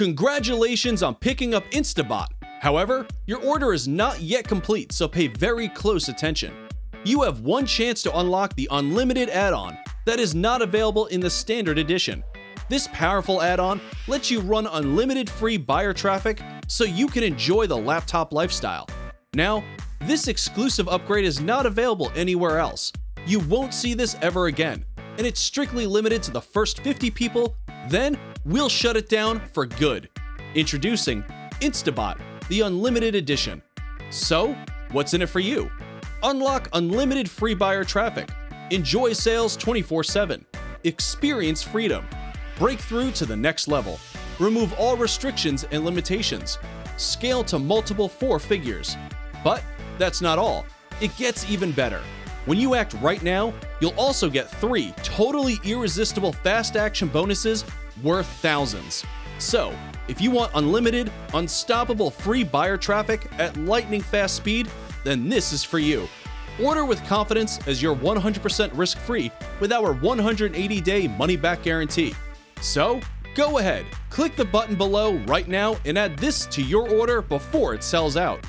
Congratulations on picking up Instabot. However, your order is not yet complete, so pay very close attention. You have one chance to unlock the Unlimited add-on that is not available in the Standard Edition. This powerful add-on lets you run unlimited free buyer traffic so you can enjoy the laptop lifestyle. Now, this exclusive upgrade is not available anywhere else. You won't see this ever again, and it's strictly limited to the first 50 people, then we'll shut it down for good. Introducing Instabot, the Unlimited Edition. So, what's in it for you? Unlock unlimited free buyer traffic, enjoy sales 24 7, experience freedom, break through to the next level, remove all restrictions and limitations, scale to multiple four figures. But that's not all, it gets even better. When you act right now, you'll also get three totally irresistible fast action bonuses worth thousands. So, if you want unlimited, unstoppable free buyer traffic at lightning fast speed, then this is for you. Order with confidence as you're 100% risk free with our 180 day money back guarantee. So, go ahead, click the button below right now and add this to your order before it sells out.